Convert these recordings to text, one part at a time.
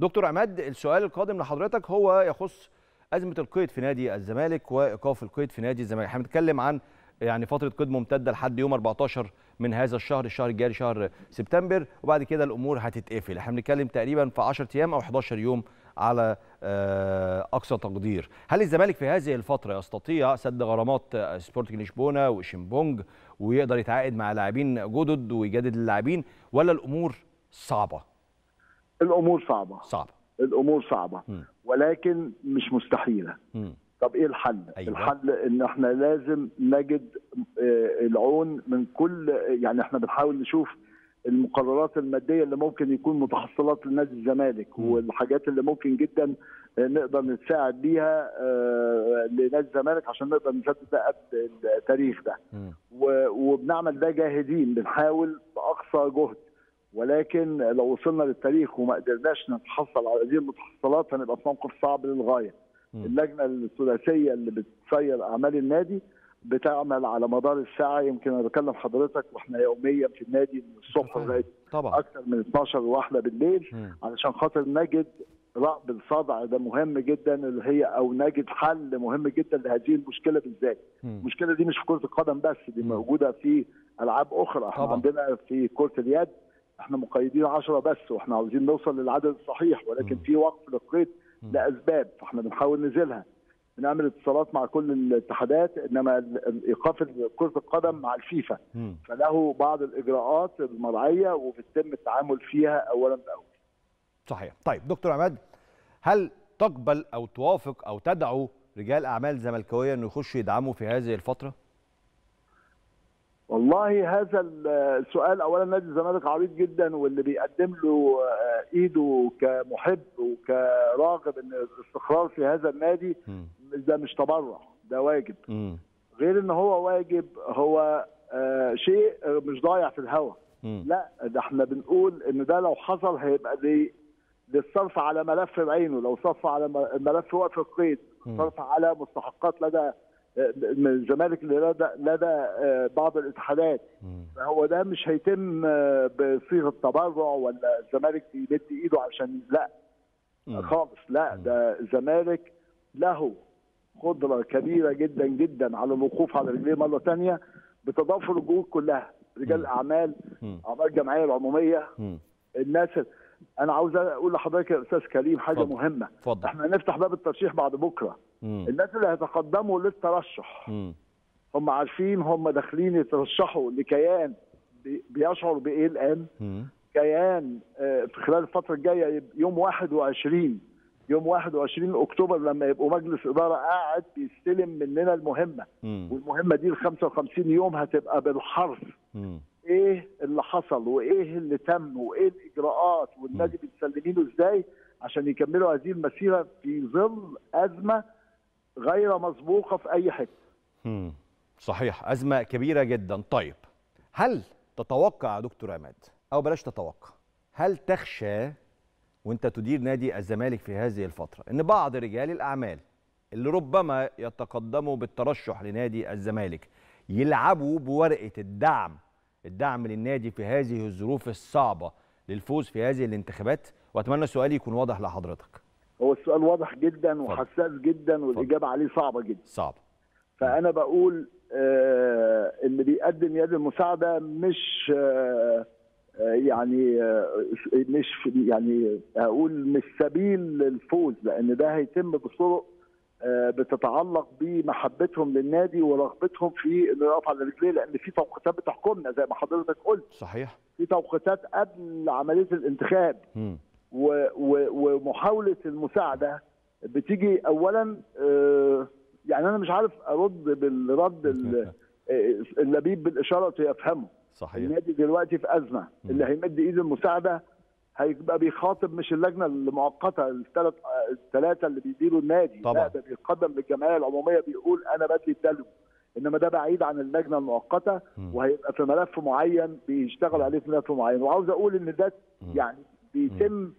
دكتور عماد السؤال القادم لحضرتك هو يخص أزمة القيد في نادي الزمالك وإيقاف القيد في نادي الزمالك. إحنا بنتكلم عن يعني فترة قيد ممتدة لحد يوم 14 من هذا الشهر الشهر الجاري شهر سبتمبر وبعد كده الأمور هتتقفل. إحنا بنتكلم تقريبا في 10 أيام أو 11 يوم على أقصى تقدير. هل الزمالك في هذه الفترة يستطيع سد غرامات سبورتنج لشبونة وشيمبونج ويقدر يتعاقد مع لاعبين جدد ويجدد اللاعبين ولا الأمور صعبة؟ الأمور صعبة صعبه الأمور صعبة م. ولكن مش مستحيلة م. طب إيه الحل أيوة. الحل إن إحنا لازم نجد العون من كل يعني إحنا بنحاول نشوف المقررات المادية اللي ممكن يكون متحصلات لنادي الزمالك م. والحاجات اللي ممكن جدا نقدر نتساعد بيها لنادي الزمالك عشان نقدر نسدد ده قبل التاريخ ده م. وبنعمل ده جاهدين بنحاول بأقصى جهد ولكن لو وصلنا للتاريخ وما قدرناش نتحصل على هذه المتحصلات هنبقى في موقف صعب للغاية. اللجنة الثلاثية اللي بتسير أعمال النادي بتعمل على مدار الساعة يمكن أنا بكلم حضرتك وإحنا يوميا في النادي من الصبح لغاية طبعا أكثر من 12 واحدة بالليل م. علشان خاطر نجد رأب الصدع ده مهم جدا اللي هي أو نجد حل مهم جدا لهذه المشكلة بالذات. المشكلة دي مش في كرة القدم بس دي. موجودة في ألعاب أخرى إحنا. عندنا في كرة اليد إحنا مقيدين 10 بس وإحنا عاوزين نوصل للعدد الصحيح ولكن. في وقف للقيد. لأسباب فاحنا بنحاول نزيلها بنعمل اتصالات مع كل الاتحادات إنما إيقاف كرة القدم مع الفيفا. فله بعض الإجراءات المرعية وبيتم التعامل فيها اولا باول صحيح طيب دكتور عماد هل تقبل أو توافق أو تدعو رجال أعمال زملكاوية إنه يخشوا يدعموا في هذه الفترة والله هذا السؤال اولا نادي الزمالك عريض جدا واللي بيقدم له آه، إيده كمحب وكراغب إن الاستقرار في هذا النادي. ده مش تبرع ده واجب. غير إن هو واجب هو آه، شيء مش ضايع في الهواء. لا ده إحنا بنقول إن ده لو حصل هيبقى لي للصرف على ملف بعينه لو صرف على ملف وقف القيد. صرف على مستحقات لدى الزمالك لدى لدى آه، بعض الاتحادات م. فهو ده مش هيتم آه، بصيغة تبرع ولا الزمالك بيمد ايده عشان لا. خالص لا. ده الزمالك له قدرة كبيرة جدا جدا على الوقوف على رجليه مرة ثانية بتضافر الجهود كلها رجال. الأعمال م. اعضاء الجمعيه العمومية. الناس أنا عاوز أقول لحضرتك يا أستاذ كريم حاجة اتفضل. مهمة اتفضل إحنا هنفتح باب الترشيح بعد بكرة م. الناس اللي هيتقدموا للترشح م. هم عارفين هم داخلين يترشحوا لكيان بي- بيشعر بإيه الآن م. كيان آه، في خلال الفترة الجاية يوم 21 يوم 21 أكتوبر لما يبقوا مجلس إدارة قاعد بيستلم مننا المهمة م. والمهمة دي ال 55 يوم هتبقى بالحرف م. إيه اللي حصل وإيه اللي تم وإيه الإجراءات والنادي بتسلمينه إزاي عشان يكملوا هذه المسيرة في ظل أزمة غير مسبوقة في أي حتة. صحيح أزمة كبيرة جدا طيب هل تتوقع دكتور عماد أو بلاش تتوقع هل تخشى وأنت تدير نادي الزمالك في هذه الفترة إن بعض رجال الأعمال اللي ربما يتقدموا بالترشح لنادي الزمالك يلعبوا بورقة الدعم الدعم للنادي في هذه الظروف الصعبة للفوز في هذه الانتخابات. وأتمنى سؤالي يكون واضح لحضرتك. هو السؤال واضح جدا. وحساس جدا والإجابة عليه صعبة جدا. صعب. فأنا بقول آه اللي بيقدم يد المساعدة مش آه آه، يعني آه، مش يعني أقول مش سبيل للفوز لأن ده هيتم بطرق بتتعلق بمحبتهم للنادي ورغبتهم في إنه يقف على رجليه لأن في توقيتات بتحكمنا زي ما حضرتك قلت. صحيح. في توقيتات قبل عملية الانتخاب. و- و- ومحاولة المساعدة بتيجي اولا آه، يعني أنا مش عارف أرد بالرد ال- آه، اللبيب بالإشارة يفهمه. صحيح. النادي دلوقتي في أزمة. اللي هيمد إيد المساعدة هيبقى بيخاطب مش اللجنة المؤقتة الثلاث الثلاثة اللي بيديروا النادي طبعا. لا ده بيقدم للجمعية العمومية بيقول أنا بدي الدلو إنما ده بعيد عن اللجنة المؤقتة. وهيبقى في ملف معين بيشتغل عليه في ملف معين وعاوز أقول إن ده. يعني بيتم.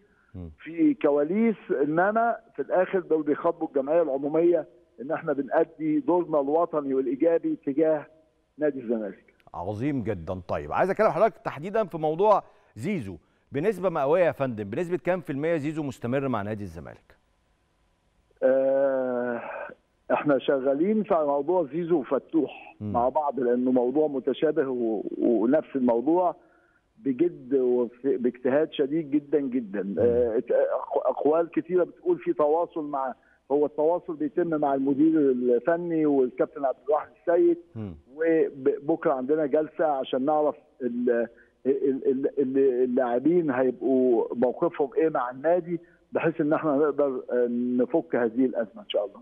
في كواليس إنما في الآخر دول بيخاطبوا الجمعية العمومية إن إحنا بنأدي دورنا الوطني والإيجابي تجاه نادي الزمالك عظيم جدا طيب عايز أكلم حضرتك تحديدا في موضوع زيزو بنسبة مئوية يا فندم بنسبة كام في المية زيزو مستمر مع نادي الزمالك آه، إحنا شغالين في موضوع زيزو وفتوح. مع بعض لأنه موضوع متشابه و- ونفس الموضوع بجد وفي- باجتهاد شديد جدا جدا آه، أقوال كثيره بتقول في تواصل مع هو التواصل بيتم مع المدير الفني والكابتن عبد الواحد السيد. وبكره عندنا جلسة عشان نعرف ال- اللاعبين هيبقوا موقفهم إيه مع النادي بحيث ان إحنا نقدر آه، نفك هذه الأزمة إن شاء الله.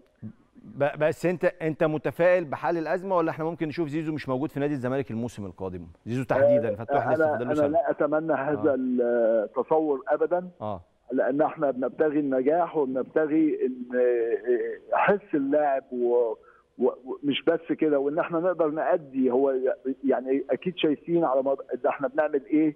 بس انت انت متفائل بحل الأزمة ولا إحنا ممكن نشوف زيزو مش موجود في نادي الزمالك الموسم القادم؟ زيزو تحديدا فتوح لسه أنا فاضل أنا لا أتمنى هذا التصور ابدا آه. لأن إحنا بنبتغي النجاح وبنبتغي إن حس اللاعب و ومش بس كده وإن إحنا نقدر نأدي هو يعني أكيد شايفين على. ان إحنا بنعمل إيه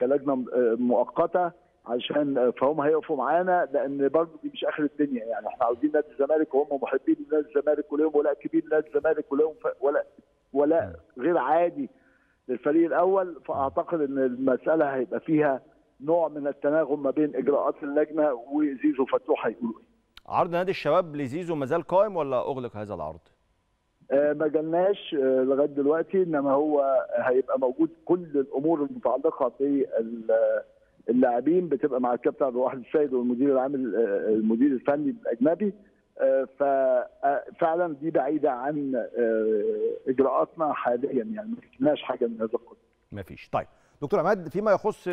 كلجنة مؤقتة عشان فهم هيقفوا معانا لأن برضه دي مش آخر الدنيا. يعني إحنا عاوزين نادي الزمالك وهم محبين نادي الزمالك ولهم ولاء كبير نادي الزمالك ولهم ف- ولاء ولاء غير عادي للفريق الأول. فأعتقد إن المسألة هيبقى فيها نوع من التناغم ما بين إجراءات اللجنة وزيزو فتوح هيقولوا إيه. عرض نادي الشباب لزيزو ما زال قائم ولا أغلق هذا العرض؟ ما جالناش آه، لغاية دلوقتي إنما هو هيبقى موجود كل الأمور المتعلقة باللاعبين بتبقى مع الكابتن عبد الواحد السيد والمدير العام آه، المدير الفني الأجنبي. ففعلا دي بعيدة عن آه، إجراءاتنا حاليا يعني ما شفناش حاجة من هذا القبيل. مفيش طيب دكتور عماد فيما يخص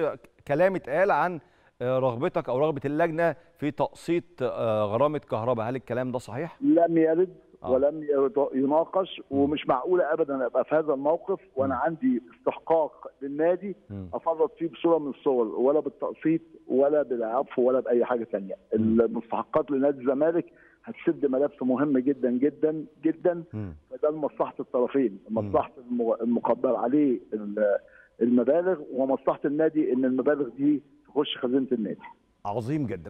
كلام اتقال عن آه، رغبتك أو رغبة اللجنة في تقسيط آه، غرامة كهرباء هل الكلام ده صحيح؟ لم يرد. آه. ولم يناقش ومش معقولة ابدا أبقى في هذا الموقف وأنا عندي استحقاق للنادي. أفرط فيه بصورة من الصور ولا بالتقسيط ولا بالعفو ولا بأي حاجة ثانية المستحقات لنادي الزمالك هتسد ملف مهم جدا جدا جدا. فده لمصلحة الطرفين مصلحة الم- المقدر عليه ال- المبالغ ومصلحة النادي إن المبالغ دي تخش خزينة النادي. عظيم جدا.